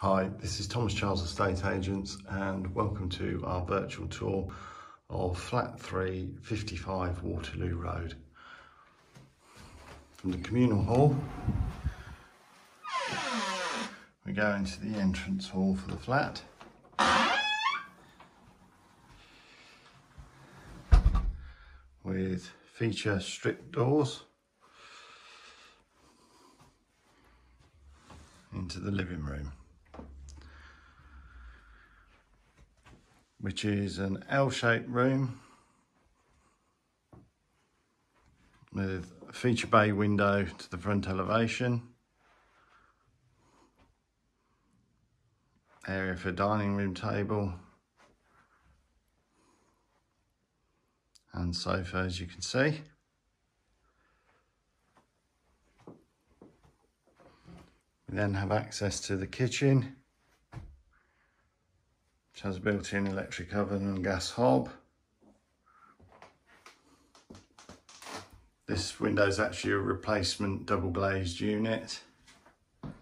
Hi, this is Thomas Charles Estate Agents and welcome to our virtual tour of flat 3, 55 Waterloo Road. From the communal hall, we go into the entrance hall for the flat. With feature strip doors into the living room. Which is an L-shaped room with a feature bay window to the front elevation. Area for dining room table. And sofa as you can see. We then have access to the kitchen which has built-in electric oven and gas hob. This window is actually a replacement double glazed unit. And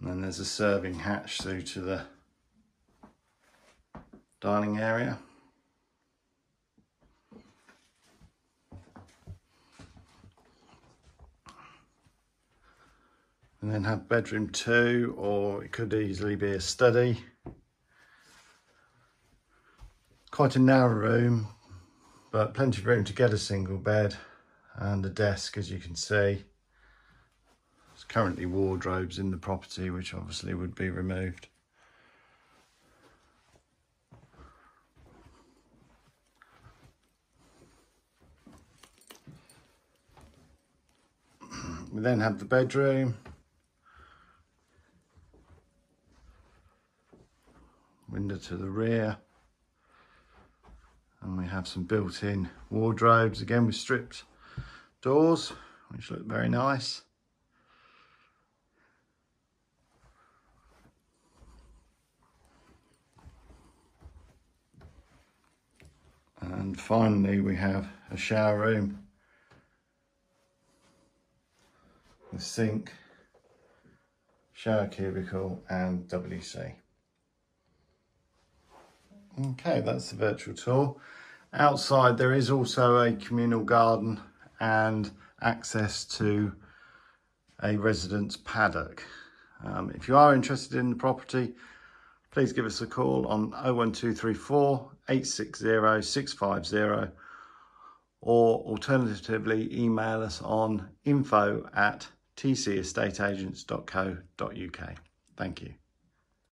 then there's a serving hatch through to the dining area. And then have bedroom two, or it could easily be a study. Quite a narrow room, but plenty of room to get a single bed and a desk, as you can see. There's currently wardrobes in the property, which obviously would be removed. We then have the bedroom. Window to the rear and we have some built-in wardrobes again with stripped doors which look very nice. And finally we have a shower room. With sink shower cubicle and WC Okay, that's the virtual tour. Outside there is also a communal garden and access to a residence paddock. Um, if you are interested in the property, please give us a call on 01234 860 650 or alternatively email us on info at tcestateagents.co.uk. Thank you.